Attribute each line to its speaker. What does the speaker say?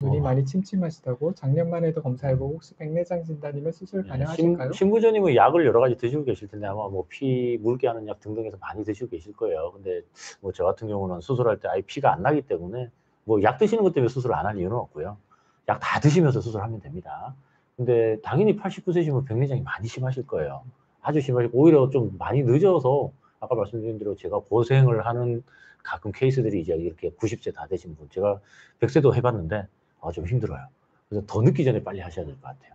Speaker 1: 눈이
Speaker 2: 어.
Speaker 1: 많이 침침하시다고 작년만 해도 검사해보고 혹시 백내장 진단이면 수술
Speaker 2: 예,
Speaker 1: 가능하실까요?
Speaker 2: 신, 신부전님은 약을 여러 가지 드시고 계실 텐데 아마 뭐 피 묽게 하는 약 등등해서 많이 드시고 계실 거예요. 근데 뭐 저 같은 경우는 수술할 때 아예 피가 안 나기 때문에 뭐 약 드시는 것 때문에 수술 안할 이유는 없고요. 약 다 드시면서 수술하면 됩니다. 근데 당연히 89세시면 백내장이 많이 심하실 거예요. 아주 심하시고 오히려 좀 많이 늦어서 아까 말씀드린 대로 제가 고생을 하는 가끔 케이스들이 이제 이렇게 90세 다 되신 분 제가 100세도 해봤는데 아, 좀 힘들어요. 그래서 더 늦기 전에 빨리 하셔야 될 것 같아요.